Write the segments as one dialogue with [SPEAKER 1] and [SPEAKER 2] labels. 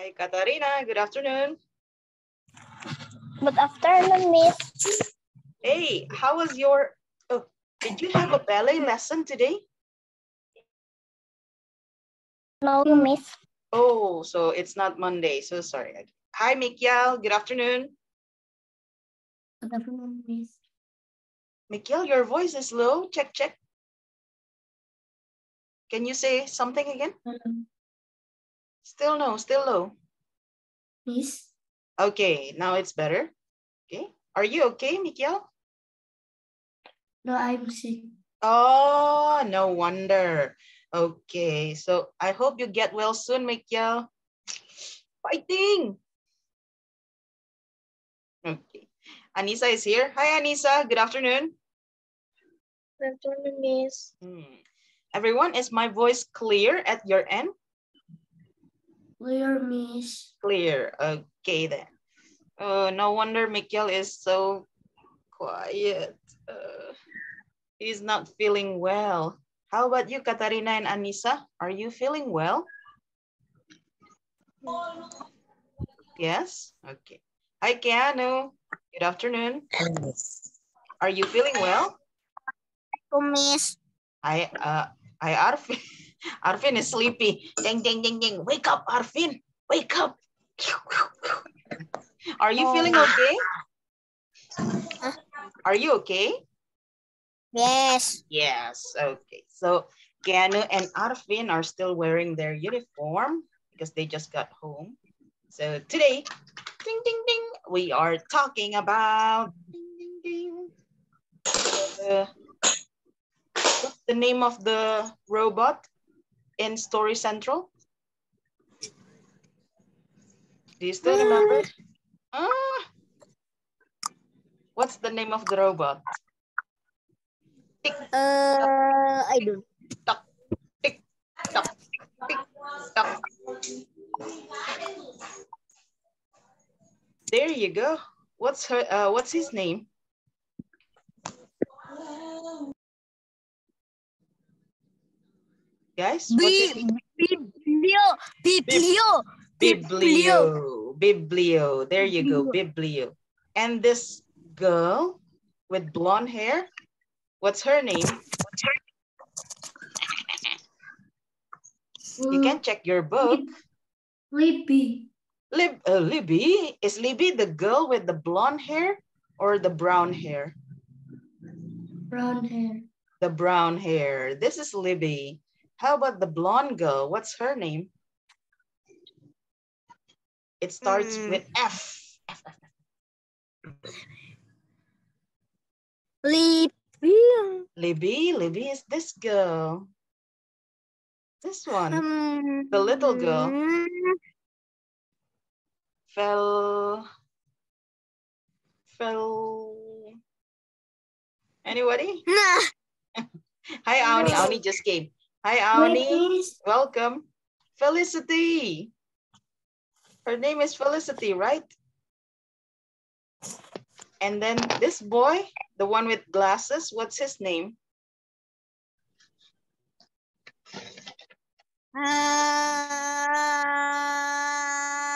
[SPEAKER 1] Hi, Katarina. Good afternoon.
[SPEAKER 2] Good afternoon, Miss.
[SPEAKER 1] Hey, how was your, oh, did you have a ballet lesson today?
[SPEAKER 2] No, Miss.
[SPEAKER 1] Oh, so it's not Monday. So sorry. Hi, Mikiel. Good afternoon.
[SPEAKER 2] Good afternoon, Miss.
[SPEAKER 1] Mikiel, your voice is low. Check, check. Can you say something again? Mm-hmm. Still no, still low.
[SPEAKER 2] Miss.
[SPEAKER 1] Okay, now it's better. Okay. Are you okay, Mikiel?
[SPEAKER 2] No, I'm sick.
[SPEAKER 1] Oh, no wonder. Okay, so I hope you get well soon, Mikiel. Fighting! Okay. Anissa is here. Hi, Anissa. Good afternoon.
[SPEAKER 2] Good afternoon, Miss.
[SPEAKER 1] Hmm. Everyone, is my voice clear at your end?
[SPEAKER 2] Clear, Miss.
[SPEAKER 1] Clear. Okay, then. Oh, no wonder Mikiel is so quiet. Uh, he's not feeling well. How about you, Katarina and Anissa? Are you feeling well? Yes? Okay. Hi, Keanu. Good afternoon. Are you feeling well?
[SPEAKER 2] Oh, Miss.
[SPEAKER 1] Hi, uh, hi, Arfin. Arfin is sleepy. Ding, ding, ding, ding. Wake up, Arfin. Wake up. Are you feeling okay? Are you okay?
[SPEAKER 2] Yes.
[SPEAKER 1] Yes, okay. So Keanu and Arfin are still wearing their uniform because they just got home. So today, ding, ding, ding, we are talking about ding, ding, ding. Uh, what's the name of the robot in Story Central? Do you still remember? Ah, what's the name of the robot? Tick,
[SPEAKER 2] Uh, I don't.
[SPEAKER 1] tock, tick, tock, tick, tock. There you go. What's her? Uh, what's his name? Guys, what's?
[SPEAKER 2] Biblio. Biblio.
[SPEAKER 1] Biblio. Biblio. There you go, Biblio. And this girl with blonde hair, what's her name? You can check your book.
[SPEAKER 2] Libby.
[SPEAKER 1] Lib, uh, Libby, is Libby the girl with the blonde hair or the brown hair?
[SPEAKER 2] Brown hair.
[SPEAKER 1] The brown hair. This is Libby. How about the blonde girl? What's her name? It starts
[SPEAKER 2] Mm.
[SPEAKER 1] with F. F, F, F.
[SPEAKER 2] Libby.
[SPEAKER 1] Libby, Libby is this girl. This one.
[SPEAKER 2] Um,
[SPEAKER 1] The little girl. Fell. Fell. Anybody?
[SPEAKER 2] Nah.
[SPEAKER 1] Hi, Auni. Auni just came. Hi, Auni. Welcome. Felicity. Her name is Felicity, right? And then this boy, the one with glasses, what's his name? Ah.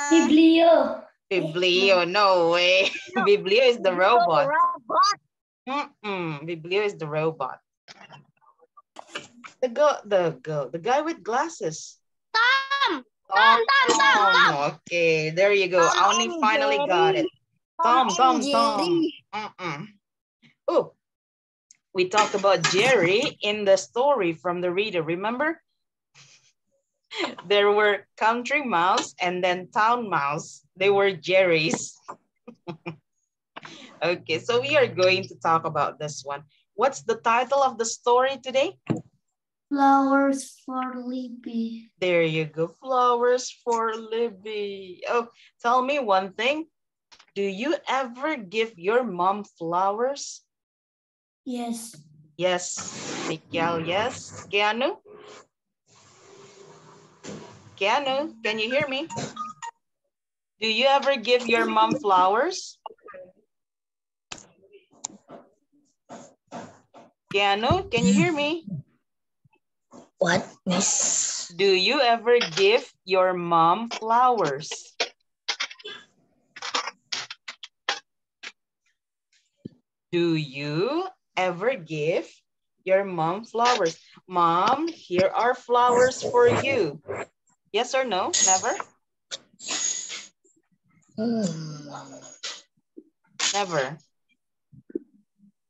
[SPEAKER 2] Biblio.
[SPEAKER 1] Biblio, no way. Biblio is the robot.
[SPEAKER 2] Robot.
[SPEAKER 1] Mm-mm. Biblio is the robot. The girl, the girl, the guy with glasses.
[SPEAKER 2] Oh, Tom.
[SPEAKER 1] Tom,
[SPEAKER 2] Tom, Tom, Tom.
[SPEAKER 1] Okay, there you go.
[SPEAKER 2] Tom and
[SPEAKER 1] finally
[SPEAKER 2] Jerry.
[SPEAKER 1] got it. Tom, Tom, Tom.
[SPEAKER 2] Jerry.
[SPEAKER 1] Mm-mm. Oh, we talked about Jerry in the story from the reader. Remember? There were country mouse and then town mouse. They were Jerry's. okay, so we are going to talk about this one. What's the title of the story today?
[SPEAKER 2] Flowers for Libby.
[SPEAKER 1] There you go, flowers for Libby. Oh, tell me one thing. Do you ever give your mom flowers?
[SPEAKER 2] Yes.
[SPEAKER 1] Yes, Miguel, yes. Keanu? Keanu, can you hear me? Do you ever give your mom flowers? Keanu, can you hear me?
[SPEAKER 3] What, miss?
[SPEAKER 1] Do you ever give your mom flowers? Do you ever give your mom flowers? Mom, here are flowers for you. Yes or no? Never? Hmm. Never.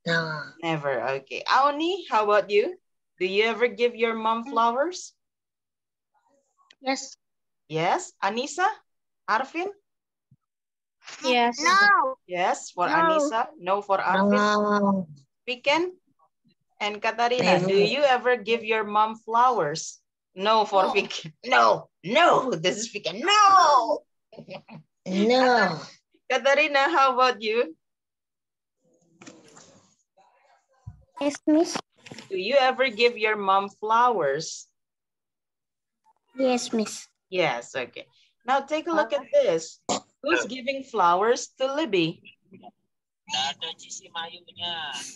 [SPEAKER 3] No.
[SPEAKER 1] Never. Okay. Aoni, how about you? Do you ever give your mom mm. flowers?
[SPEAKER 4] Yes.
[SPEAKER 1] Yes. Anissa? Arvin?
[SPEAKER 4] Yes. No.
[SPEAKER 1] Yes, for
[SPEAKER 4] No.
[SPEAKER 1] Anissa. No for Arvin.
[SPEAKER 3] No.
[SPEAKER 1] Piken? And Katarina, do you ever give your mom flowers? No for
[SPEAKER 4] No.
[SPEAKER 1] Piken. No, no, this is Piken. No.
[SPEAKER 3] No.
[SPEAKER 1] Katarina, how about you?
[SPEAKER 4] Yes, miss.
[SPEAKER 1] Do you ever give your mom flowers?
[SPEAKER 4] Yes, miss.
[SPEAKER 1] Yes, okay. Now take a look at this. Who's giving flowers to Libby?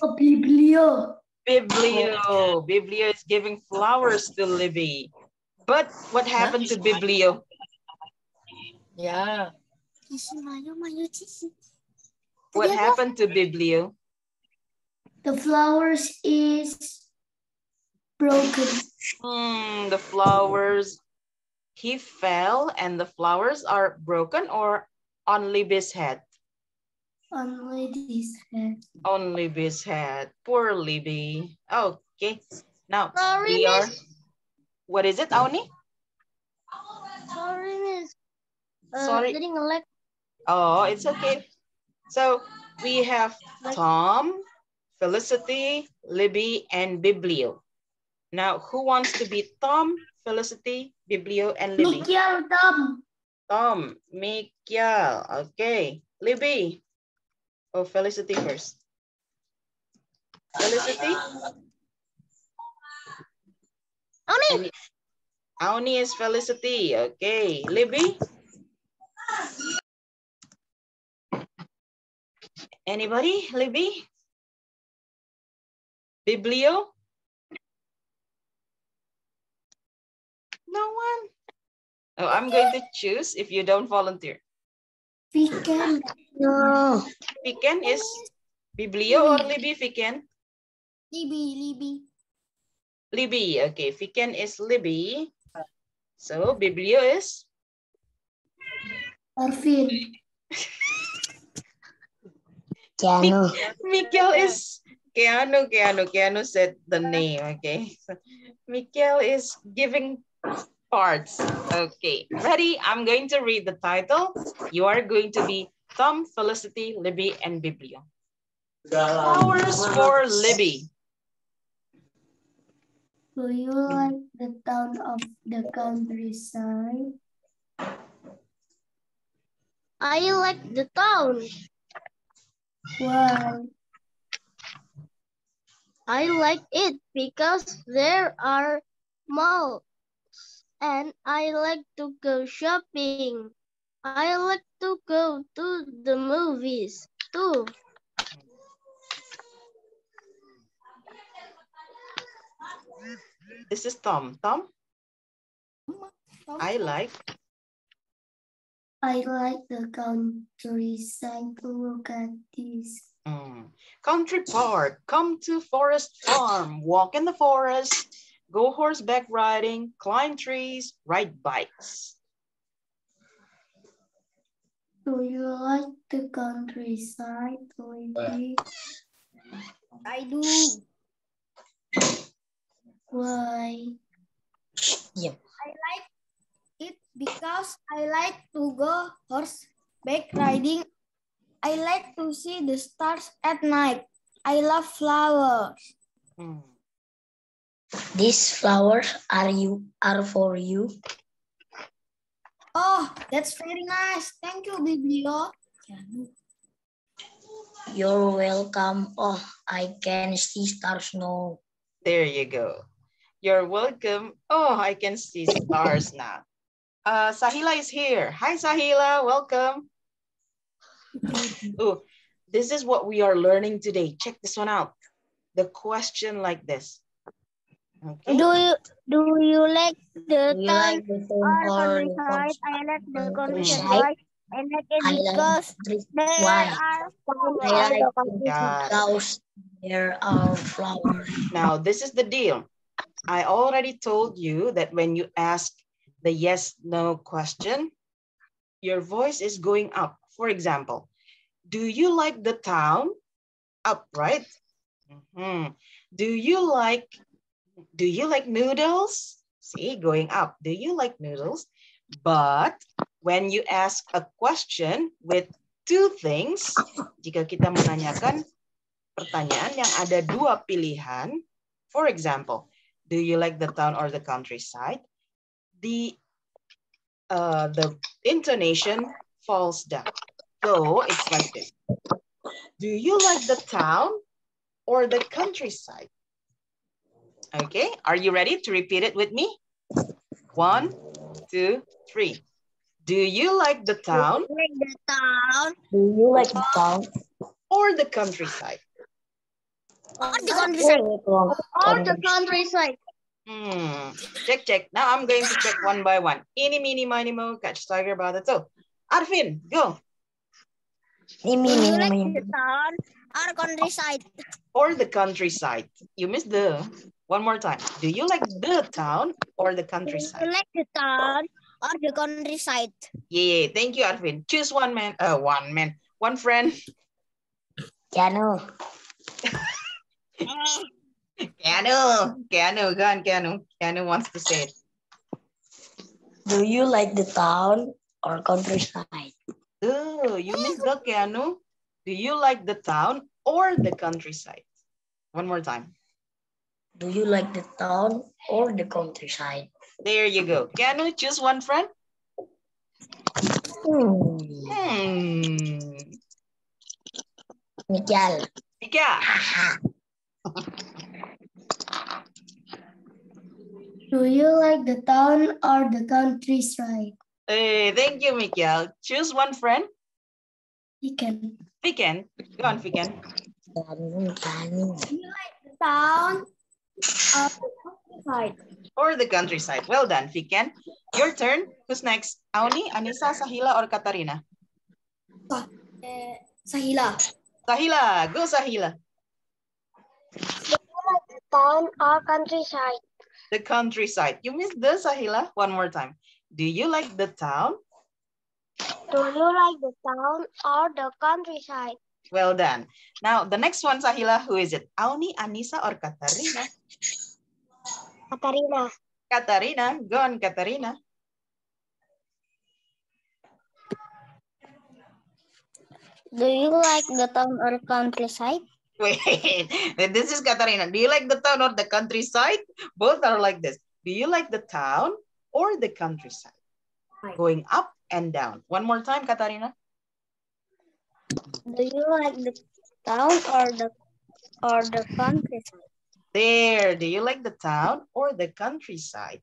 [SPEAKER 4] Oh, Biblio.
[SPEAKER 1] Biblio. Biblio is giving flowers to Libby. But what happened to Biblio?
[SPEAKER 3] Yeah.
[SPEAKER 4] Mayo, mayo,
[SPEAKER 1] What happened to Biblio?
[SPEAKER 4] The flowers is broken.
[SPEAKER 1] Hmm, the flowers, he fell and the flowers are broken or on Libby's head?
[SPEAKER 4] on Libby's head.
[SPEAKER 1] On Libby's head. Poor Libby. Okay. Now,
[SPEAKER 4] Sorry,
[SPEAKER 1] we are, what is it, Auni?
[SPEAKER 4] Sorry, miss. Uh,
[SPEAKER 1] Sorry.
[SPEAKER 4] Getting a leg.
[SPEAKER 1] Oh, it's okay. So we have Tom, Felicity, Libby, and Biblio. Now, who wants to be Tom, Felicity, Biblio, and Libby?
[SPEAKER 4] Mikiel Tom.
[SPEAKER 1] Tom, Mikael. Okay. Libby. Oh, Felicity first. Felicity?
[SPEAKER 4] Oni.
[SPEAKER 1] Auni is Felicity. Okay. Libby? Anybody? Libby? Biblio? No one? Oh, I'm going to choose if you don't volunteer.
[SPEAKER 4] Weekend.
[SPEAKER 3] No.
[SPEAKER 1] Fiken is Biblio or Libby Fiken?
[SPEAKER 4] Libby, Libby.
[SPEAKER 1] Libby. Okay, Fiken is Libby. So Biblio is
[SPEAKER 4] Arvin.
[SPEAKER 3] Keanu.
[SPEAKER 1] Mikael is Keanu. Keanu. Keanu said the name. Okay. So Mikael is giving parts. Okay. Ready? I'm going to read the title. You are going to be Tom, Felicity, Libby, and Biblio. Flowers for Libby.
[SPEAKER 4] Do you like the town of the countryside? I like the town. Why? I like it because there are malls and I like to go shopping. I like to go to the movies too.
[SPEAKER 1] This is Tom. Tom, I like
[SPEAKER 4] I like the countryside to look at this.
[SPEAKER 1] Mm. Country park, come to forest farm, walk in the forest, go horseback riding, climb trees, ride bikes.
[SPEAKER 4] Do you like the countryside, Libby? I do. Why?
[SPEAKER 3] Yeah.
[SPEAKER 5] I like it because I like to go horseback riding. I like to see the stars at night. I love flowers.
[SPEAKER 1] Mm.
[SPEAKER 3] These flowers are you are for you.
[SPEAKER 5] Oh, that's very nice. Thank you, Biblio.
[SPEAKER 3] You're welcome. Oh, I can see stars now.
[SPEAKER 1] There you go. You're welcome. Oh, I can see stars now. Uh, Sahila is here. Hi, Sahila. Welcome. Oh, this is what we are learning today. Check this one out. The question like this. Okay.
[SPEAKER 2] Do you do you like the
[SPEAKER 3] you
[SPEAKER 2] town
[SPEAKER 3] like the
[SPEAKER 2] or
[SPEAKER 3] or the
[SPEAKER 2] countryside? I like the
[SPEAKER 3] countryside?
[SPEAKER 2] countryside. I like it
[SPEAKER 3] I like
[SPEAKER 2] because there are
[SPEAKER 3] I
[SPEAKER 2] flowers.
[SPEAKER 3] like
[SPEAKER 1] Got it.
[SPEAKER 3] Flowers. There are flowers.
[SPEAKER 1] Now, this is the deal. I already told you that when you ask the yes, no question, your voice is going up. For example, do you like the town? Up, right? Mhm. Do you like, do you like noodles? See, going up. Do you like noodles? But when you ask a question with two things, jika kita menanyakan pertanyaan yang ada dua pilihan, for example, do you like the town or the countryside? The uh, the intonation falls down. So it's like this. Do you like the town or the countryside? Okay, are you ready to repeat it with me? One, two, three. Do you like the town
[SPEAKER 2] I like the town
[SPEAKER 3] Do you like the town?
[SPEAKER 1] or the countryside?
[SPEAKER 2] or the countryside.
[SPEAKER 3] Or
[SPEAKER 2] Or the countryside.
[SPEAKER 1] Hmm. Check, check. Now I'm going to check one by one. Eeny, meeny, miny, mo, catch tiger by the toe. Arvin, go.
[SPEAKER 3] Ni,
[SPEAKER 2] Do
[SPEAKER 3] mi,
[SPEAKER 2] you
[SPEAKER 3] mi,
[SPEAKER 2] like the town or countryside?
[SPEAKER 1] Or the countryside. You missed the. One more time. Do you like the town or the
[SPEAKER 2] Do you
[SPEAKER 1] countryside?
[SPEAKER 2] like the town or the countryside?
[SPEAKER 1] Yeah, thank you, Arvin. Choose one man. Uh, one man. One friend.
[SPEAKER 3] Keanu.
[SPEAKER 1] Keanu. Keanu, go on, Keanu. Keanu wants to say it.
[SPEAKER 3] Do you like the town or countryside?
[SPEAKER 1] Oh, you missed the Keanu. Do you like the town or the countryside? One more time.
[SPEAKER 3] Do you like the town or the countryside?
[SPEAKER 1] There you go. Keanu, choose one friend.
[SPEAKER 3] Hmm.
[SPEAKER 1] Hmm.
[SPEAKER 3] Miguel.
[SPEAKER 1] Ika.
[SPEAKER 4] Do you like the town or the countryside?
[SPEAKER 1] Hey, thank you, Miguel. Choose one friend.
[SPEAKER 4] You can.
[SPEAKER 1] Fiken. Go on, Fiken.
[SPEAKER 3] Keanu, Keanu.
[SPEAKER 4] The town or the countryside?
[SPEAKER 1] Or the countryside. Well done, Fiken. Your turn. Who's next? Auni, Anissa, Sahila, or Katarina?
[SPEAKER 4] Eh, Sahila.
[SPEAKER 1] Sahila. Go, Sahila.
[SPEAKER 2] The town or countryside?
[SPEAKER 1] The countryside. You missed the Sahila. One more time. Do you like the town?
[SPEAKER 2] Do you like the town or the countryside?
[SPEAKER 1] Well done. Now, the next one, Sahila, who is it? Auni, Anissa, or Katarina?
[SPEAKER 2] Katarina.
[SPEAKER 1] Katarina. Go on, Katarina.
[SPEAKER 2] Do you like the town or countryside?
[SPEAKER 1] Wait, this is Katarina. Do you like the town or the countryside? Both are like this. Do you like the town or the countryside? Going up and down. One more time, Katarina.
[SPEAKER 2] Do you like the town or the or the countryside?
[SPEAKER 1] There. Do you like the town or the countryside?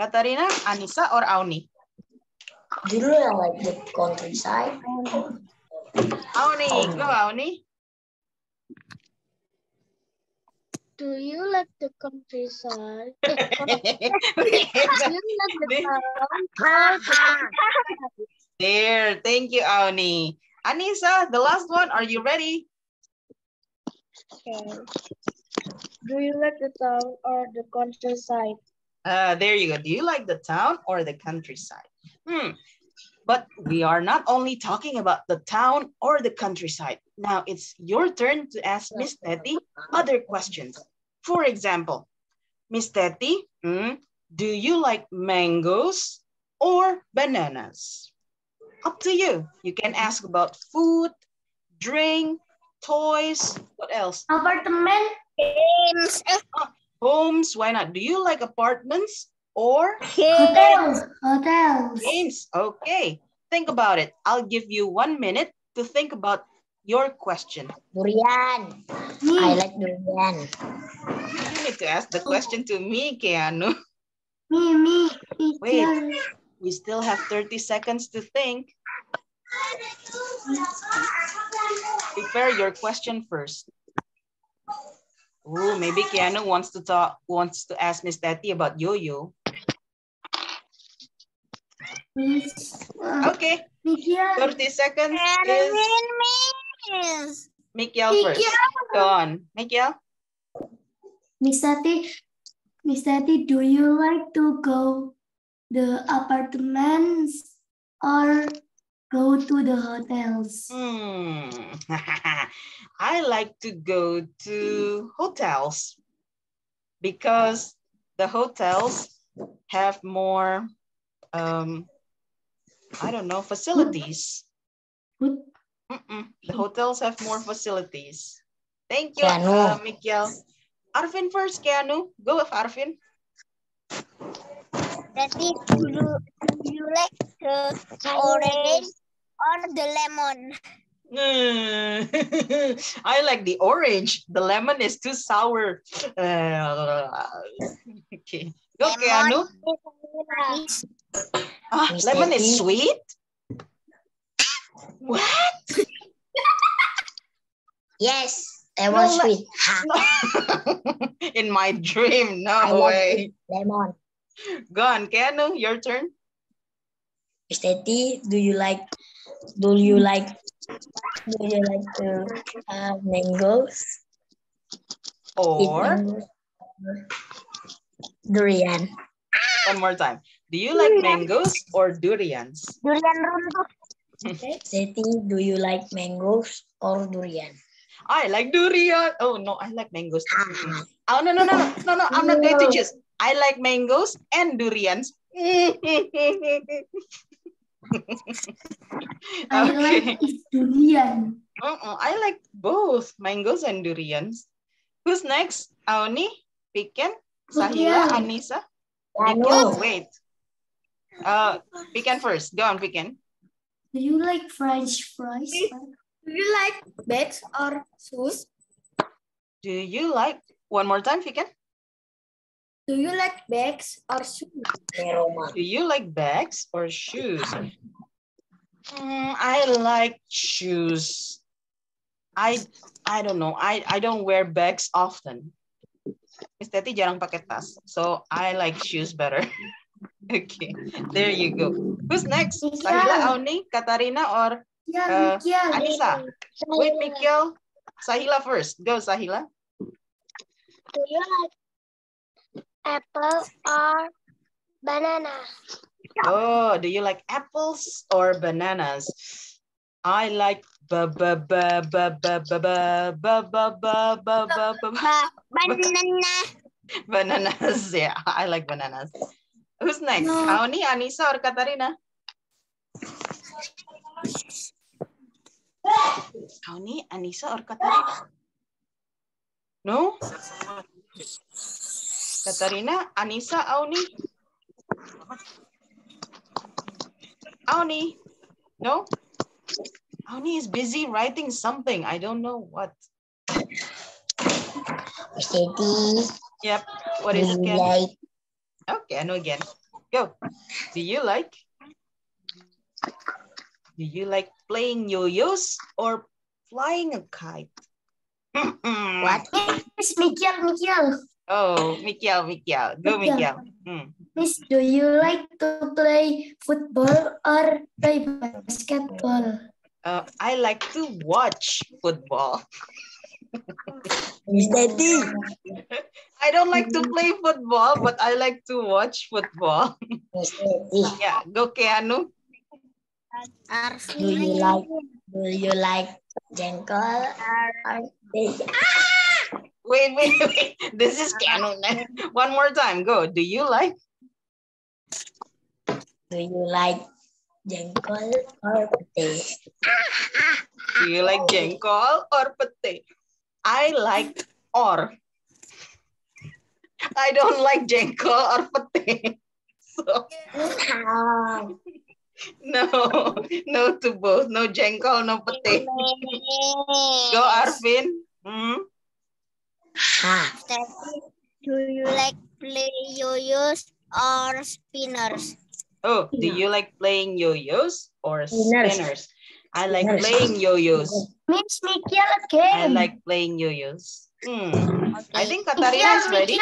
[SPEAKER 1] Katarina, Anissa, or Auni?
[SPEAKER 3] Do you like the countryside?
[SPEAKER 1] Auni, go Auni.
[SPEAKER 2] Do you like the countryside? Do
[SPEAKER 1] there.
[SPEAKER 2] you like the town or the countryside?
[SPEAKER 1] Thank you, Auni. Anissa, the last one. Are you ready?
[SPEAKER 2] Okay. Do you like the town or the countryside?
[SPEAKER 1] Uh, there you go. Do you like the town or the countryside? Hmm. But we are not only talking about the town or the countryside. Now it's your turn to ask Miss Teti other questions. For example, Miss Teti, hmm, do you like mangoes or bananas? Up to you. You can ask about food, drink, toys, what else?
[SPEAKER 4] Apartemen.
[SPEAKER 2] Games.
[SPEAKER 1] Homes, why not? Do you like apartments or
[SPEAKER 4] Hotels. Hotels.
[SPEAKER 1] games? Okay, think about it. I'll give you one minute to think about your question.
[SPEAKER 3] Durian.
[SPEAKER 4] Me.
[SPEAKER 3] I like durian.
[SPEAKER 1] You need to ask the question to me, Keanu.
[SPEAKER 4] Me, me.
[SPEAKER 1] Wait. We still have 30 seconds to think. Prepare your question first. Oh, maybe Keanu wants to talk, wants to ask Miss Tati about yo-yo. Uh,
[SPEAKER 4] okay,
[SPEAKER 1] 30 seconds is
[SPEAKER 2] Erwin Miss.
[SPEAKER 1] Miguel first. Go on, Miguel.
[SPEAKER 4] Miss Tati, Miss Tati, do you like to go the apartments or go to the hotels?
[SPEAKER 1] Hmm. I like to go to hotels because the hotels have more, um, I don't know, facilities.
[SPEAKER 4] Good.
[SPEAKER 1] Mm-mm. The hotels have more facilities. Thank you,
[SPEAKER 3] Keanu.
[SPEAKER 1] uh, Miguel. Arvin first, Keanu. Go with Arvin.
[SPEAKER 2] Tati, do you, do you like the orange or the lemon?
[SPEAKER 1] Mm. I like the orange. The lemon is too sour. Uh, okay. Go, Keanu. Ah, lemon is sweet? What?
[SPEAKER 3] Yes, lemon
[SPEAKER 1] No, le-
[SPEAKER 3] sweet. Ha,
[SPEAKER 1] In my dream, no
[SPEAKER 3] love
[SPEAKER 1] way.
[SPEAKER 3] lemon.
[SPEAKER 1] Go on, Keanu, your turn.
[SPEAKER 3] Miss Tati, do you like do you like do you like to have uh, mangoes?
[SPEAKER 1] Or,
[SPEAKER 3] mangoes durian.
[SPEAKER 1] one more time. Do you like mangoes or durians?
[SPEAKER 2] Durian runtuh.
[SPEAKER 3] Miss Tati, do you like mangoes or durian?
[SPEAKER 1] I like durian. Oh, no, I like mangoes. Oh, no, no, no, no, no, no, I'm not going to choose. I like mangoes and durians.
[SPEAKER 4] I
[SPEAKER 1] okay.
[SPEAKER 4] like durian.
[SPEAKER 1] Uh-uh, I like both mangoes and durians. Who's next? Aoni, Piken, Sahila,
[SPEAKER 4] Piken.
[SPEAKER 1] Anissa.
[SPEAKER 3] Keanu,
[SPEAKER 1] Piken, wait. Uh, Piken first. Go on, Piken.
[SPEAKER 4] Do you like French fries?
[SPEAKER 5] Do you like bags or shoes?
[SPEAKER 1] Do you like, one more time, Piken.
[SPEAKER 5] Do you like bags or shoes?
[SPEAKER 1] Do you like bags or shoes? Mm, I like shoes. I I don't know. I I don't wear bags often. Miss Teti jarang pakai tas, so I like shoes better. okay, there you go. Who's next?
[SPEAKER 4] Miguel.
[SPEAKER 1] Sahila, Auni, Katarina, or
[SPEAKER 4] Yeah,
[SPEAKER 1] Uh,
[SPEAKER 4] Miguel.
[SPEAKER 1] Anissa? Wait, Mikhail. Sahila first. Go, Sahila.
[SPEAKER 2] Do you like apple or banana?
[SPEAKER 1] Oh, do you like apples or bananas? I like ba ba ba ba ba ba ba ba ba ba ba ba ba
[SPEAKER 2] Ba banana.
[SPEAKER 1] bananas. Yeah, I like bananas. Who's next?
[SPEAKER 4] No.
[SPEAKER 1] Aoni, Anissa, or Katarina? Aoni, Anissa, or Katarina? No? Katarina, Anissa, Aoni? Aoni? No? Aoni is busy writing something. I don't know what.
[SPEAKER 3] Miss
[SPEAKER 1] Yep. What is it? Okay, I know again. Go. Do you like? Do you like playing yo-yos or flying a kite?
[SPEAKER 3] what?
[SPEAKER 4] Miss Miguel, Miguel.
[SPEAKER 1] Oh, Mikiel, Mikiel. Go,
[SPEAKER 4] Mikiel.
[SPEAKER 1] Mikiel. Hmm.
[SPEAKER 4] Miss, do you like to play football or play basketball?
[SPEAKER 1] Uh, I like to watch football.
[SPEAKER 3] Miss Tati,
[SPEAKER 1] I don't like to play football, but I like to watch football.
[SPEAKER 3] Miss
[SPEAKER 1] yeah, go Keanu.
[SPEAKER 3] do you like do you like jengkol or durian? Ah!
[SPEAKER 1] Wait, wait, wait. This is Keanu. One more time. Go. Do you like?
[SPEAKER 3] Do you like jengkol or pete?
[SPEAKER 1] Do you like jengkol or pete? I like or. I don't like jengkol or pete. So no, no to both. No jengkol, no pete. Go Arvin. Hmm?
[SPEAKER 3] Ha,
[SPEAKER 2] Do you like play yo-yos or spinners?
[SPEAKER 1] Oh, do you like playing yo-yos or
[SPEAKER 3] Spinners.
[SPEAKER 1] spinners? I like playing yo-yos.
[SPEAKER 4] Miss Miguel
[SPEAKER 1] I
[SPEAKER 4] again.
[SPEAKER 1] like playing yo-yos. Hmm. I think Katarina is ready.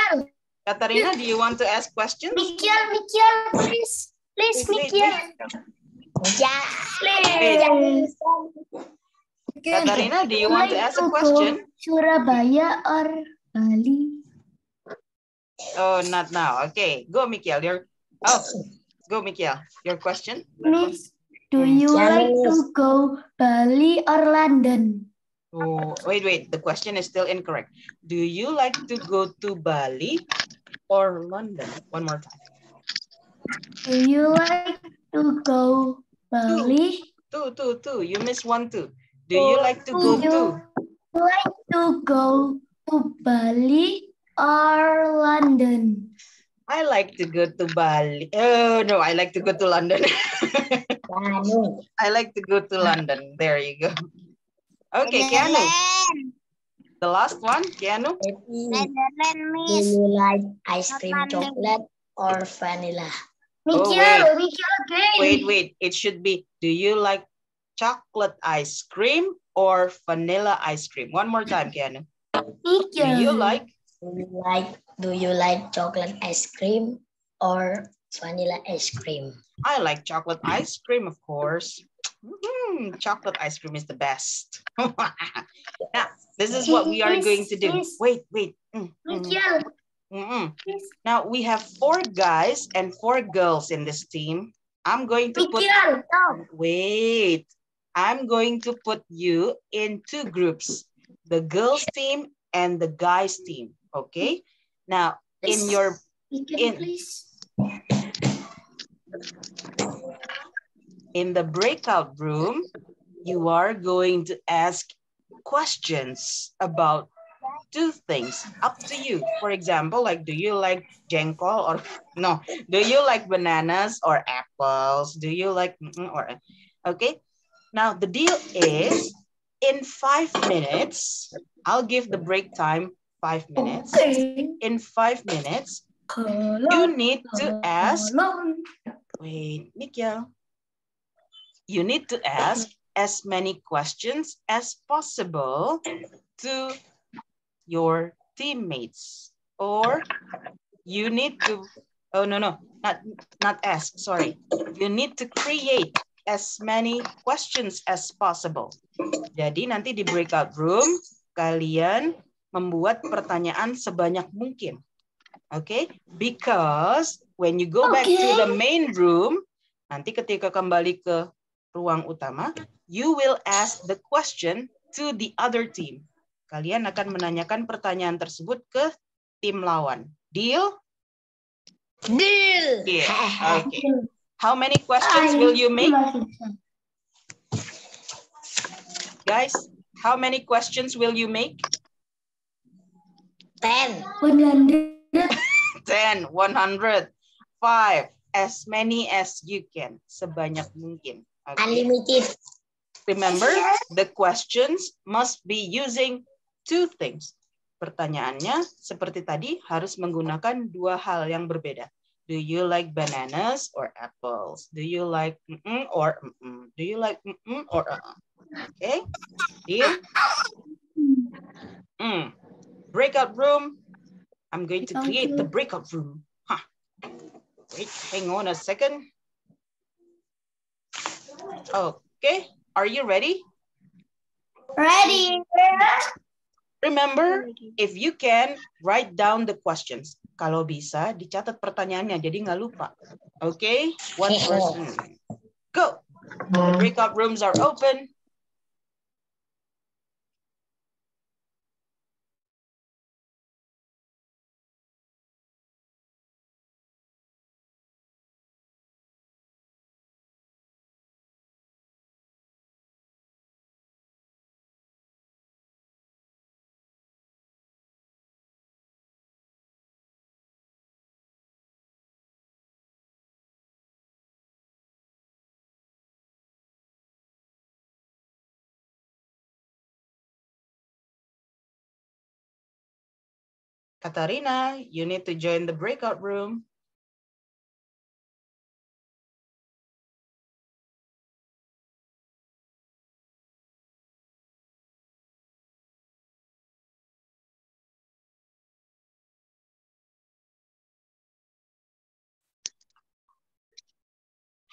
[SPEAKER 1] Katarina, do you want to ask questions?
[SPEAKER 5] Mikiel, Mikiel, please. Please,
[SPEAKER 1] wait,
[SPEAKER 5] Mikiel.
[SPEAKER 3] Yeah.
[SPEAKER 5] Please.
[SPEAKER 1] Katarina, do you want to ask a question?
[SPEAKER 5] Surabaya or Bali?
[SPEAKER 1] Oh, not now. Okay, go, Mikiel. Your oh, go, Mikiel. Your question.
[SPEAKER 5] Miss, do you like to
[SPEAKER 3] Miss.
[SPEAKER 5] go Bali or London?
[SPEAKER 1] Oh, wait, wait. The question is still incorrect. Do you like to go to Bali or London? One more time.
[SPEAKER 5] Do you like to go Bali?
[SPEAKER 1] Two, two, two. You missed one, two. Do you like to go
[SPEAKER 5] Do you
[SPEAKER 1] to?
[SPEAKER 5] like to go to Bali or London?
[SPEAKER 1] I like to go to Bali. Oh, no, I like to go to London.
[SPEAKER 3] Anu.
[SPEAKER 1] I like to go to London. There you go. Okay, Keanu. The last one, Keanu.
[SPEAKER 3] Happy.
[SPEAKER 2] Netherlands,
[SPEAKER 3] Do you like ice cream chocolate or vanilla?
[SPEAKER 1] Oh,
[SPEAKER 5] Mikiel, Mikiel.
[SPEAKER 1] Wait, wait. It should be, do you like chocolate ice cream or vanilla ice cream? One more time, Keanu. Do you like
[SPEAKER 3] Do you like do you like chocolate ice cream or vanilla ice cream?
[SPEAKER 1] I like chocolate ice cream, of course. Mhm, Chocolate ice cream is the best. now, this is what we are going to do.
[SPEAKER 5] Yes, yes.
[SPEAKER 1] Wait, wait. Mm, mm, mm, mm. Now, we have four guys and four girls in this team. I'm going to put, wait. I'm going to put you in two groups, the girls team and the guys team, okay? Now, in your
[SPEAKER 5] Mikiel,
[SPEAKER 1] in-
[SPEAKER 5] please.
[SPEAKER 1] In the breakout room, you are going to ask questions about two things up to you. For example, like, do you like jengkol or no? Do you like bananas or apples? Do you like or okay? Now the deal is in five minutes, I'll give the break time five minutes. In five minutes, you need to ask. Wait, Miguel. You need to ask as many questions as possible to your teammates. Or you need to, oh no, no, not, not ask, sorry. You need to create as many questions as possible. Jadi nanti di breakout room, kalian membuat pertanyaan sebanyak mungkin. Okay? Because when you go back to the main room, nanti ketika kembali ke ruang utama, you will ask the question to the other team. Kalian akan menanyakan pertanyaan tersebut ke tim lawan. Deal?
[SPEAKER 3] Deal.
[SPEAKER 1] Deal. Okay. How many questions will you make, guys? How many questions will you make?
[SPEAKER 3] Ten.
[SPEAKER 5] 100.
[SPEAKER 1] 10, 100, 5, as many as you can. Sebanyak mungkin. Okay?
[SPEAKER 3] Unlimited.
[SPEAKER 1] Remember, the questions must be using two things. Pertanyaannya seperti tadi harus menggunakan dua hal yang berbeda. Do you like bananas or apples? Do you like mm-mm or mm-mm? Do you like mm-mm or uh-uh? Okay, deal? Mm. Breakout room. I'm going to create the breakout room. Huh. Wait, hang on a second. Okay, are you ready?
[SPEAKER 5] Ready.
[SPEAKER 1] Remember, if you can, write down the questions. Kalau bisa, dicatat pertanyaannya, jadi nggak lupa. Okay, one person. Go. The breakout rooms are open. Katarina, you need to join the breakout room.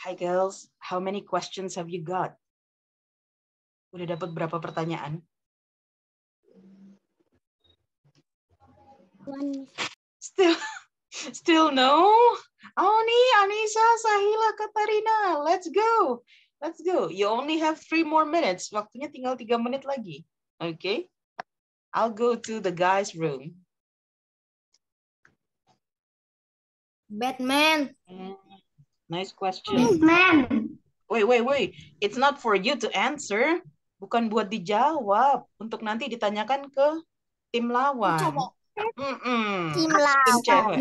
[SPEAKER 1] Hi girls, how many questions have you got? Udah dapat berapa pertanyaan?
[SPEAKER 2] One.
[SPEAKER 1] Still, still no? Oni, Anissa, Sahila, Katarina, let's go. Let's go. You only have three more minutes. Waktunya tinggal tiga menit lagi. Okay. I'll go to the guys' room.
[SPEAKER 4] Batman.
[SPEAKER 1] Nice question.
[SPEAKER 5] Man.
[SPEAKER 1] Wait, wait, wait. It's not for you to answer. Bukan buat dijawab. Untuk nanti ditanyakan ke tim lawan. Mm-mm.
[SPEAKER 2] Tim lawan.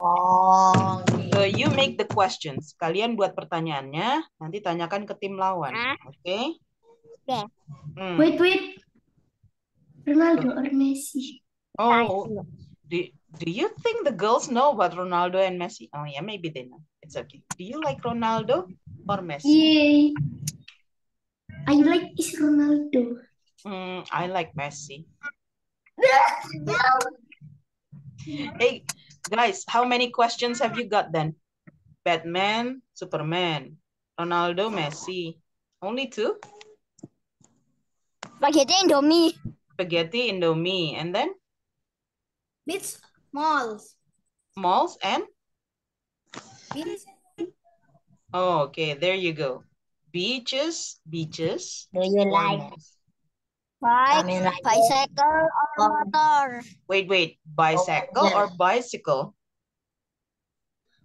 [SPEAKER 3] Oh,
[SPEAKER 1] So you make the questions. Kalian buat pertanyaannya, nanti tanyakan ke tim lawan. Oke?
[SPEAKER 2] Oke.
[SPEAKER 1] Hmm.
[SPEAKER 5] Wait, wait. Ronaldo or Messi?
[SPEAKER 1] Oh, do, do you think the girls know about Ronaldo and Messi? Oh yeah, maybe they know. It's okay. Do you like Ronaldo or Messi?
[SPEAKER 5] Yay. I like is Ronaldo.
[SPEAKER 1] Hmm, I like Messi. Hey, guys, how many questions have you got then? Batman, Superman, Ronaldo, Messi. Only two?
[SPEAKER 2] Spaghetti Indomie.
[SPEAKER 1] Spaghetti, Indomie, and then
[SPEAKER 4] Beach malls.
[SPEAKER 1] malls and
[SPEAKER 4] Beach
[SPEAKER 1] oh, okay, there you go. Beaches, beaches,
[SPEAKER 3] do you like
[SPEAKER 1] malls.
[SPEAKER 2] Bike,
[SPEAKER 3] Kamen Rider?
[SPEAKER 2] bicycle, or
[SPEAKER 3] Oh.
[SPEAKER 2] motor.
[SPEAKER 1] Wait, wait, bicycle
[SPEAKER 3] yeah.
[SPEAKER 1] or bicycle?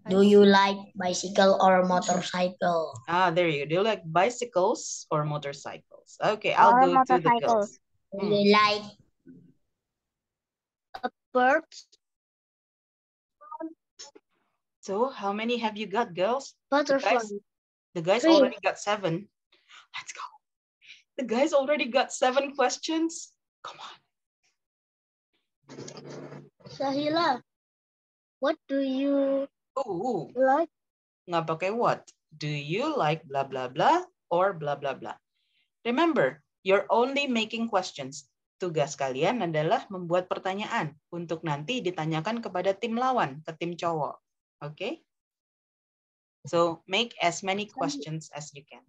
[SPEAKER 3] Do you like bicycle or motorcycle?
[SPEAKER 1] Ah, there you go. Do you like bicycles or motorcycles? Okay, I'll
[SPEAKER 2] Or
[SPEAKER 1] go to the girls.
[SPEAKER 3] Do you like
[SPEAKER 2] Birds,
[SPEAKER 1] So, how many have you got, girls?
[SPEAKER 2] butterfly.
[SPEAKER 1] The guys
[SPEAKER 2] Three.
[SPEAKER 1] already got seven. Let's go. The guys already got seven questions. Come on.
[SPEAKER 2] Sahila, what do you
[SPEAKER 1] Ooh,
[SPEAKER 2] like?
[SPEAKER 1] nggak pakai what? Do you like blah blah blah or blah blah blah? Remember, you're only making questions. Tugas kalian adalah membuat pertanyaan untuk nanti ditanyakan kepada tim lawan, ke tim cowok. Oke? So, make as many questions as you can.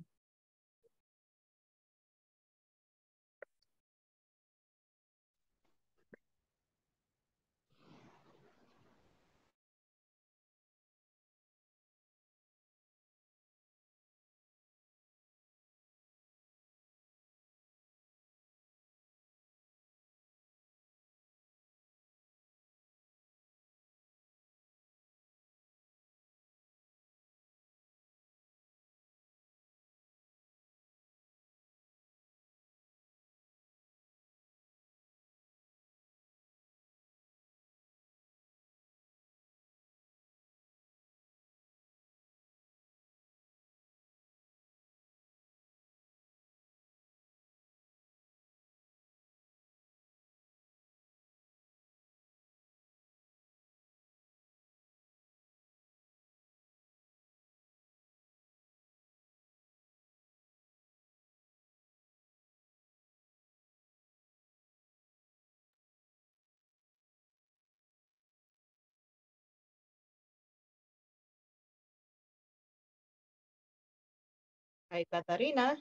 [SPEAKER 1] Hi, Katarina.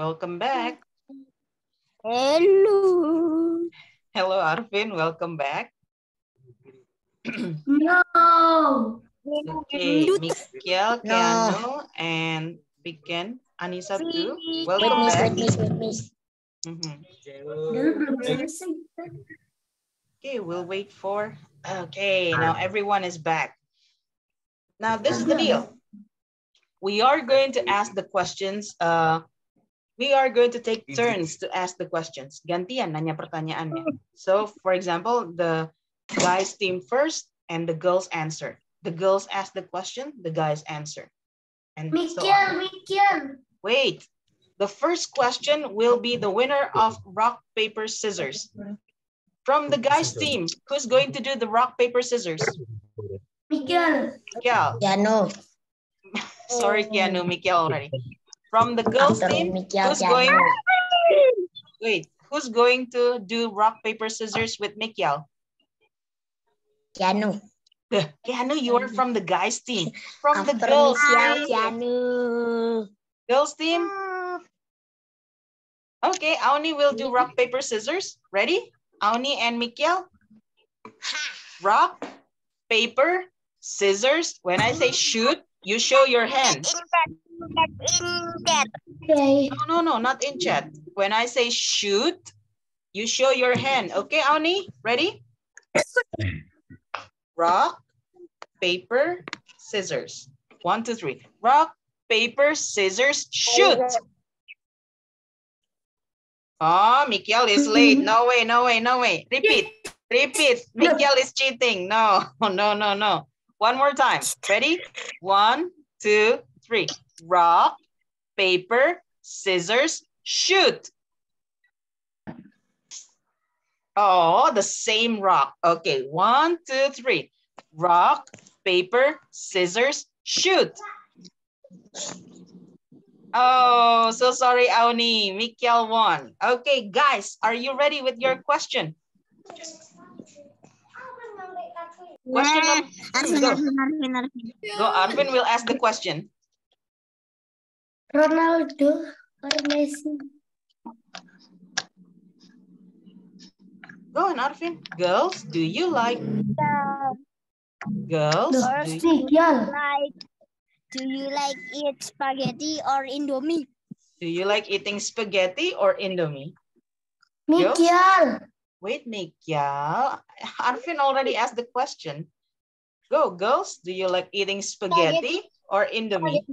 [SPEAKER 1] Welcome back.
[SPEAKER 2] Hello.
[SPEAKER 1] Hello, Arvin. Welcome back.
[SPEAKER 5] No.
[SPEAKER 1] Okay, Mikel, Keanu, and Piken, Anissa too.
[SPEAKER 3] Wait,
[SPEAKER 1] Welcome
[SPEAKER 3] miss,
[SPEAKER 1] back.
[SPEAKER 3] wait, miss, wait, miss.
[SPEAKER 1] Mhm.
[SPEAKER 5] Dulu belum selesai.
[SPEAKER 1] Okay, we'll wait for. Okay, now everyone is back. Now this is the deal. We are going to ask the questions. Uh, we are going to take turns to ask the questions. Gantian nanya pertanyaannya. So, for example, the guys team first and the girls answer. The girls ask the question, the guys answer. And so on.
[SPEAKER 5] Mikil.
[SPEAKER 1] Wait, the first question will be the winner of rock, paper, scissors. From the guys team, who's going to do the rock, paper, scissors?
[SPEAKER 5] Mikil.
[SPEAKER 1] Mikel.
[SPEAKER 3] Yeah, no.
[SPEAKER 1] Sorry, Keanu, oh. Mikel already. From the girls
[SPEAKER 3] After
[SPEAKER 1] team,
[SPEAKER 3] Mikel,
[SPEAKER 1] who's going? Wait, who's going to do rock, paper, scissors with Mikel?
[SPEAKER 3] Keanu.
[SPEAKER 1] Keanu, you are from the guys team. From the girls
[SPEAKER 3] Michelle,
[SPEAKER 1] team.
[SPEAKER 3] Keanu.
[SPEAKER 1] Girls team. Ah. Okay, Auni will do rock, paper, scissors. Ready? Auni and Mikiel. Rock, paper, scissors. When I say shoot, you show your hand. In, in chat.
[SPEAKER 4] Okay.
[SPEAKER 1] No, no, no, not in chat. When I say shoot, you show your hand. Okay, Auni, ready? Rock, paper, scissors. One, two, three. Rock, paper, scissors, shoot. Oh, Mikiel is mm-hmm. late. No way, no way, no way. Repeat, repeat. Mikiel is cheating. No, no, no, no. One more time. Ready? One, two, three. Rock, paper, scissors, shoot. Oh, the same rock. Okay, one, two, three. Rock, paper, scissors, shoot. Oh, so sorry, Auni. Mikiel won. Okay, guys, are you ready with your question? Question number go. Go, Arvin will ask the question.
[SPEAKER 4] Ronaldo or Messi?
[SPEAKER 1] Go on, Arvin. Girls, do you like girls? Do you,
[SPEAKER 2] like do you like eat spaghetti or indomie?
[SPEAKER 1] do you like eating spaghetti or Indomie?
[SPEAKER 4] Miguel.
[SPEAKER 1] Wait, Mikiel. Arvin already asked the question. Go, girls. Do you like eating spaghetti or Indomie?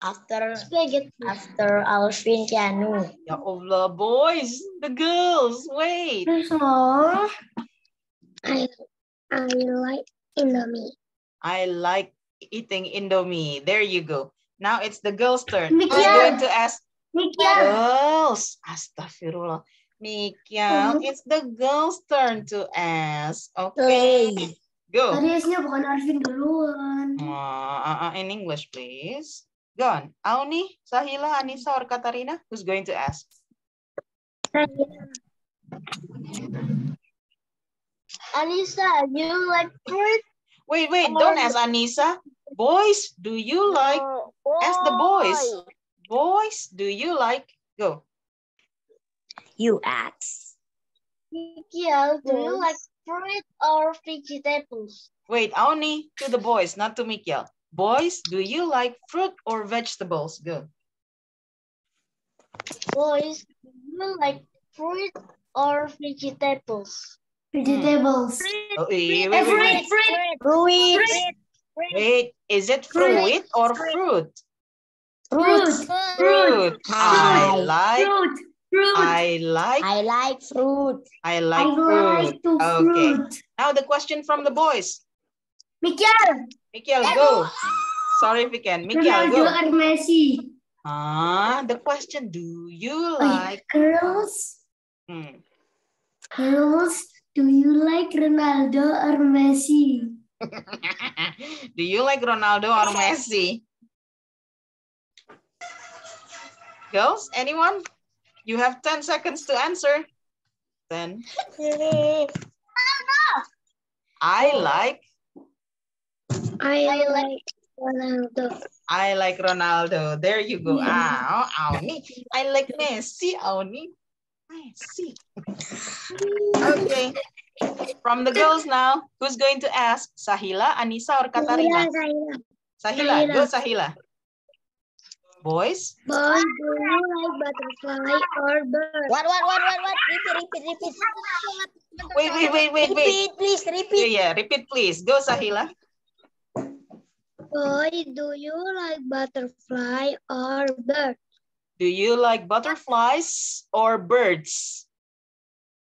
[SPEAKER 3] After
[SPEAKER 2] Spaghetti.
[SPEAKER 3] after Alvin, Keanu.
[SPEAKER 1] Ya Allah, boys. The girls. Wait.
[SPEAKER 4] Oh.
[SPEAKER 2] I I like indomie.
[SPEAKER 1] I like eating Indomie. There you go. Now it's the girls' turn. Who's
[SPEAKER 4] Mikiel.
[SPEAKER 1] going to ask
[SPEAKER 4] Miguel.
[SPEAKER 1] girls? Astaghfirullah. Mikiel, it's the girls' turn to ask. Okay. Go.
[SPEAKER 4] Ariasnya bukan Arvin duluan.
[SPEAKER 1] Uh, uh, in English, please. Go on. Auni, Sahila, Anissa, or Katarina? Who's going to ask?
[SPEAKER 2] Anissa, you like fruit?
[SPEAKER 1] Wait, wait, don't ask Anissa. Boys, do you like, ask the boys. Boys, do you like, go.
[SPEAKER 3] You ask.
[SPEAKER 2] Mikiel, do you like fruit or vegetables?
[SPEAKER 1] Wait, Auni, to the boys, not to Mikiel. Boys, do you like fruit or vegetables? Good.
[SPEAKER 2] Boys, do you like fruit or vegetables? Hmm.
[SPEAKER 4] Vegetables.
[SPEAKER 1] Oh, wait, wait, wait, wait.
[SPEAKER 3] Fruit.
[SPEAKER 1] Wait, is it fruit or fruit?
[SPEAKER 4] Fruit.
[SPEAKER 1] Fruit. I
[SPEAKER 3] Fruit.
[SPEAKER 1] like,
[SPEAKER 4] Fruit. Fruit.
[SPEAKER 1] I like,
[SPEAKER 3] I like fruit.
[SPEAKER 1] I
[SPEAKER 4] I
[SPEAKER 1] like fruit.
[SPEAKER 4] like to
[SPEAKER 1] Okay.
[SPEAKER 4] fruit.
[SPEAKER 1] Now the question from the boys.
[SPEAKER 4] Miguel.
[SPEAKER 1] Mikiel, go. Sorry if you can. Mikiel,
[SPEAKER 4] Ronaldo
[SPEAKER 1] go.
[SPEAKER 4] or Messi?
[SPEAKER 1] Ah, the question, do you like,
[SPEAKER 4] Girls.
[SPEAKER 1] hmm.
[SPEAKER 4] Girls. Do you like Ronaldo or Messi?
[SPEAKER 1] do you like Ronaldo or Messi? Girls, anyone? You have 10 seconds to answer. 10. I like,
[SPEAKER 2] I like Ronaldo.
[SPEAKER 1] I like Ronaldo. There you go. Ah, Auni. I like Messi, Auni. Messi. Okay. From the girls now, who's going to ask? Sahila, Anissa, or Katarina? Sahila, go Sahila. Boys,
[SPEAKER 2] Boy, do you like butterfly or bird?
[SPEAKER 3] What, what, what, what, what? Repeat, repeat, repeat.
[SPEAKER 1] wait, wait, wait, wait, wait.
[SPEAKER 3] Repeat, please, repeat.
[SPEAKER 1] yeah, repeat please. Go Sahila.
[SPEAKER 2] Boy, do you like butterfly or bird?
[SPEAKER 1] Do you like butterflies or birds?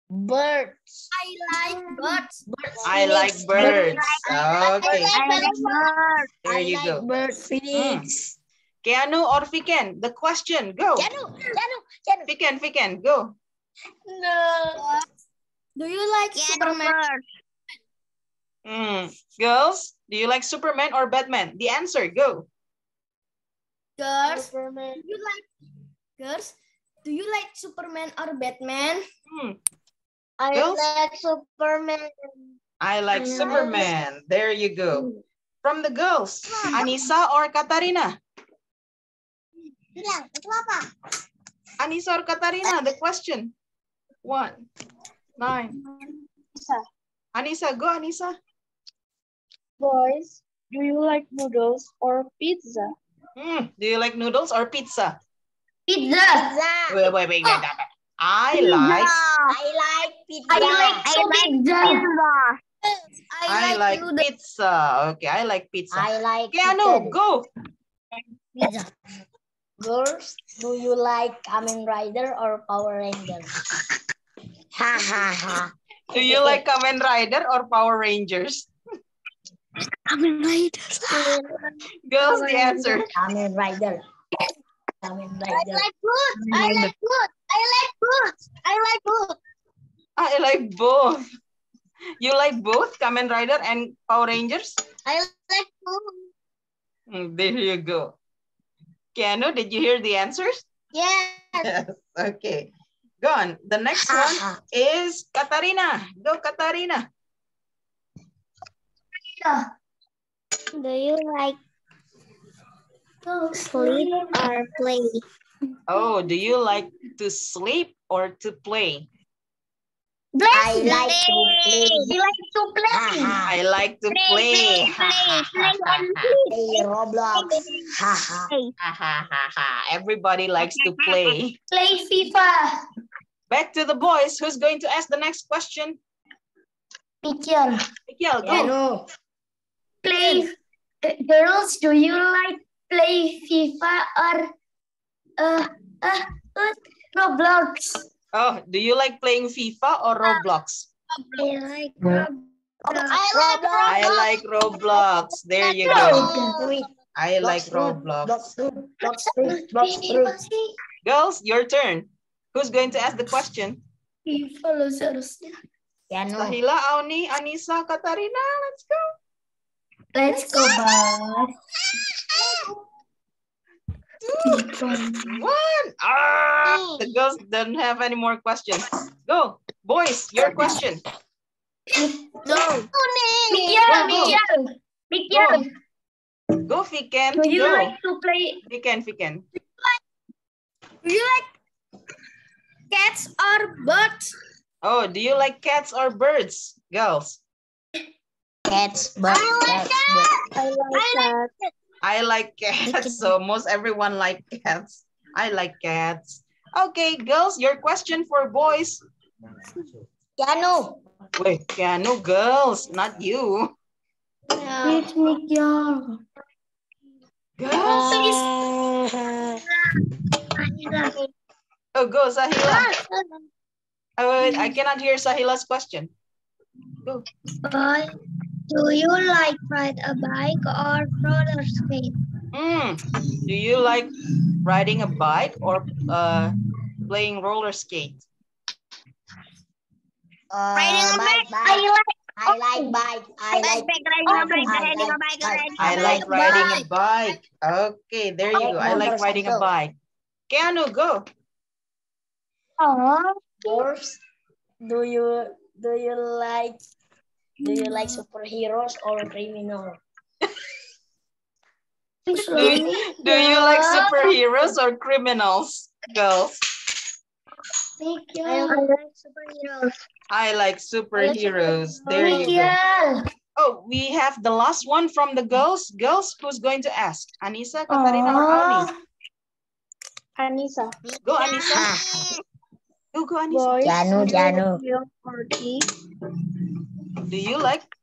[SPEAKER 3] Birds.
[SPEAKER 4] I like birds.
[SPEAKER 3] Birds.
[SPEAKER 1] I like birds. Okay,
[SPEAKER 2] bird.
[SPEAKER 1] there
[SPEAKER 3] I
[SPEAKER 1] you
[SPEAKER 3] like
[SPEAKER 1] go.
[SPEAKER 3] bird hmm. Phoenix.
[SPEAKER 1] Keanu or Fiken, the question, go.
[SPEAKER 3] Keanu, Keanu, Keanu.
[SPEAKER 1] Fiken, Fiken, go.
[SPEAKER 3] No.
[SPEAKER 4] Do you like Superman?
[SPEAKER 1] Hmm. Girls, do you like Superman or Batman? The answer, go.
[SPEAKER 4] Girls.
[SPEAKER 2] Superman.
[SPEAKER 4] Do you like girls? Do you like Superman or Batman?
[SPEAKER 1] Hmm.
[SPEAKER 2] I
[SPEAKER 1] Girls?
[SPEAKER 2] like Superman.
[SPEAKER 1] I like
[SPEAKER 2] I like-
[SPEAKER 1] Superman. There you go. From the girls, Anissa or Katarina?
[SPEAKER 2] Bilang, itu apa?
[SPEAKER 1] Anissa or Katarina, the question. One, nine. Anissa, go Anissa.
[SPEAKER 5] Boys, do you like noodles or pizza?
[SPEAKER 1] Hmm, do you like noodles or pizza?
[SPEAKER 4] Pizza.
[SPEAKER 2] Pizza.
[SPEAKER 1] Wait, wait, wait, wait. wait. I like,
[SPEAKER 2] I like pizza.
[SPEAKER 4] I like I like pizza.
[SPEAKER 1] I like
[SPEAKER 4] noodles.
[SPEAKER 1] pizza. Okay, I like pizza.
[SPEAKER 2] I like
[SPEAKER 1] Keanu,
[SPEAKER 2] chicken.
[SPEAKER 1] go.
[SPEAKER 2] Pizza.
[SPEAKER 3] Girls, do you like Kamen Rider or Power Ranger?
[SPEAKER 2] Ha ha ha.
[SPEAKER 1] Do you like Kamen Rider or Power Rangers?
[SPEAKER 2] Kamen Rider.
[SPEAKER 1] Girls, the answer.
[SPEAKER 3] Kamen Rider. Kamen
[SPEAKER 2] I
[SPEAKER 3] Rider.
[SPEAKER 2] like food. I like food. I like food. I like food.
[SPEAKER 1] I like both. You like both Kamen Rider and Power Rangers?
[SPEAKER 2] I like food.
[SPEAKER 1] Hmm, There you go. Keanu, did you hear the answers?
[SPEAKER 2] Yes.
[SPEAKER 1] Yes. Okay. Go on. The next ah. one is Katarina. Go, Katarina.
[SPEAKER 2] Do you like sleep or play?
[SPEAKER 1] Oh, do you like to sleep or to play?
[SPEAKER 3] I like to play.
[SPEAKER 2] You like to play?
[SPEAKER 1] I like to play.
[SPEAKER 2] play, play,
[SPEAKER 3] Play Roblox.
[SPEAKER 1] Everybody likes to play.
[SPEAKER 4] Play FIFA.
[SPEAKER 1] Back to the boys. Who's going to ask the next question?
[SPEAKER 4] Picture.
[SPEAKER 1] Miguel, go.
[SPEAKER 3] Keanu.
[SPEAKER 4] Play. uh, girls, do you like play FIFA or uh, uh, uh, Roblox?
[SPEAKER 1] Oh, do you like playing FIFA or Roblox?
[SPEAKER 2] I like
[SPEAKER 3] I like
[SPEAKER 1] I like Roblox. There you go. I like Roblox. Girls, your turn. Who's going to ask the question?
[SPEAKER 4] FIFA lo seharusnya.
[SPEAKER 3] Keanu.
[SPEAKER 1] Sahila, Auni, Anissa, Katarina. Let's go.
[SPEAKER 4] Let's go, Bas.
[SPEAKER 1] One. Ah, the girls don't have any more questions. Go. Boys, your question.
[SPEAKER 2] No.
[SPEAKER 4] Mikir,
[SPEAKER 1] Go, go.
[SPEAKER 4] mikir. Mikir,
[SPEAKER 1] Go, Fiken.
[SPEAKER 4] do you
[SPEAKER 1] Go.
[SPEAKER 4] like to play
[SPEAKER 1] Fiken, Fiken.
[SPEAKER 4] Do you like cats or birds?
[SPEAKER 1] Oh, do you like cats or birds? Girls.
[SPEAKER 3] Cats. But cats.
[SPEAKER 2] I like that.
[SPEAKER 1] I like cats, so most everyone like cats. I like cats. Okay, girls, your question for boys.
[SPEAKER 3] Keanu.
[SPEAKER 1] Wait, Keanu, girls, not you.
[SPEAKER 4] It's Mikir.
[SPEAKER 1] Girls.
[SPEAKER 3] Uh,
[SPEAKER 1] Oh, go, Sahila. Oh, wait, I cannot hear Sahila's question. Go.
[SPEAKER 2] Boy, do you like ride a bike or roller skate?
[SPEAKER 1] Mm. Do you like riding a bike or uh, playing roller skate?
[SPEAKER 3] uh,
[SPEAKER 2] Riding a
[SPEAKER 3] bike,
[SPEAKER 2] bike.
[SPEAKER 3] bike.
[SPEAKER 2] I like
[SPEAKER 3] I like bike. I like
[SPEAKER 2] riding
[SPEAKER 3] a bike, riding a bike,
[SPEAKER 1] I like riding a bike. Okay, there you go. I like riding a
[SPEAKER 3] motorcycle.
[SPEAKER 1] bike. Keanu, go.
[SPEAKER 2] Oh,
[SPEAKER 3] Girls, do you do you like do you like superheroes or criminal?
[SPEAKER 1] Do you, do you like superheroes or criminals? Girls. Thank you.
[SPEAKER 2] I like superheroes.
[SPEAKER 1] I like superheroes. There you go. Oh, we have the last one from the girls. Girls, who's going to ask? Anissa, Katarina, or.
[SPEAKER 5] Anissa.
[SPEAKER 1] Go, Anissa. Go, go, Anissa.
[SPEAKER 5] Boys,
[SPEAKER 3] Janu, Janu.
[SPEAKER 1] Do you like